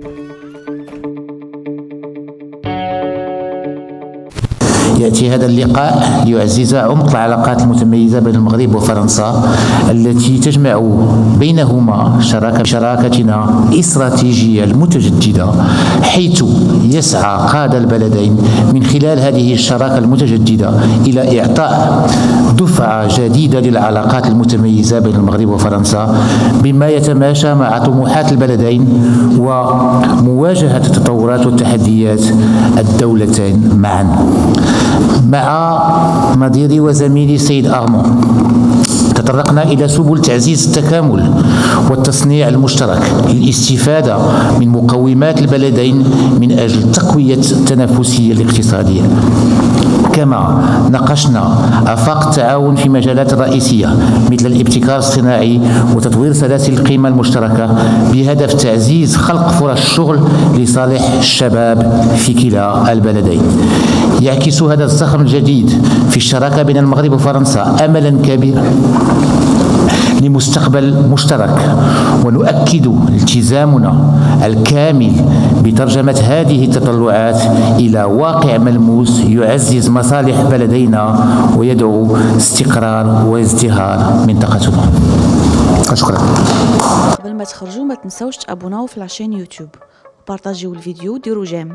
Thank you. يأتي هذا اللقاء ليعزز عمق العلاقات المتميزة بين المغرب وفرنسا التي تجمع بينهما شراكة شراكتنا الاستراتيجية المتجددة حيث يسعى قادة البلدين من خلال هذه الشراكة المتجددة إلى إعطاء دفعة جديدة للعلاقات المتميزة بين المغرب وفرنسا بما يتماشى مع طموحات البلدين ومواجهة التطورات والتحديات الدولتين معا. مع نظيري وزميلي سيد أغمون تطرقنا إلى سبل تعزيز التكامل والتصنيع المشترك للاستفادة من مقومات البلدين من أجل تقوية التنافسية الاقتصادية كما ناقشنا آفاق التعاون في مجالات رئيسية مثل الابتكار الصناعي وتطوير سلاسل القيمة المشتركة بهدف تعزيز خلق فرص شغل لصالح الشباب في كلا البلدين. يعكس هذا الزخم الجديد في الشراكة بين المغرب وفرنسا أملا كبيرا لمستقبل مشترك. ونؤكد التزامنا الكامل بترجمة هذه التطلعات إلى واقع ملموس يعزز مصالح بلدينا ويدعو استقرار وازدهار منطقتنا. شكرا. قبل ما تخرجوا ما تنسوش ت abonne او في la chaîne يوتيوب. و partagez الفيديو وديروا j'aime.